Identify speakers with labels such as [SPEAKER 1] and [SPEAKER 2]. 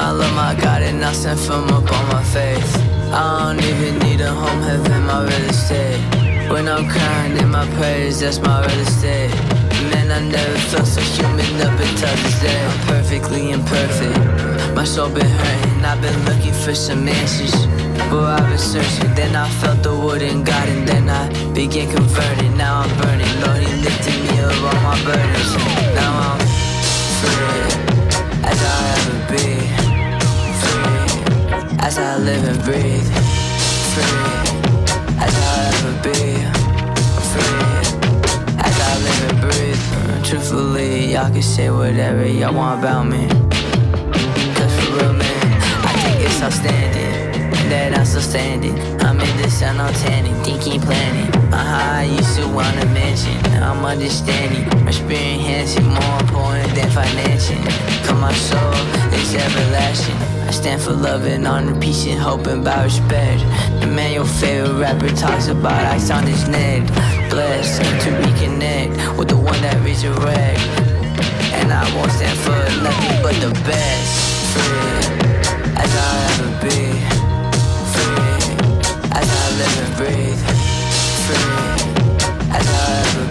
[SPEAKER 1] I love my God and I stand firm up on my faith. I don't even need a home, heaven, my real estate. When I'm crying in my prayers, that's my real estate. Man, I never felt so human up until this day. I'm perfectly imperfect. My soul been hurting. I've been looking for some answers. But I've been searching. Then I felt the wood in God, and then I began converting. Now live and breathe. Free as I'll ever be. Free as I live and breathe. Truthfully, y'all can say whatever y'all want about me. Cause for real, man, I think it's outstanding that I'm still standing. I'm in the sun, I'm tanning, thinking, planning. Uh-huh, I used to want to mention. I'm understanding, experiencing more important than financing. Cause my soul is everlasting. Stand for love and honor, peace and hope and about respect. The man your favorite rapper talks about, I sound his neck. Blessed to reconnect with the one that resurrect. And I won't stand for nothing but the best. Free as I'll ever be. Free as I live and breathe. Free as I'll ever be.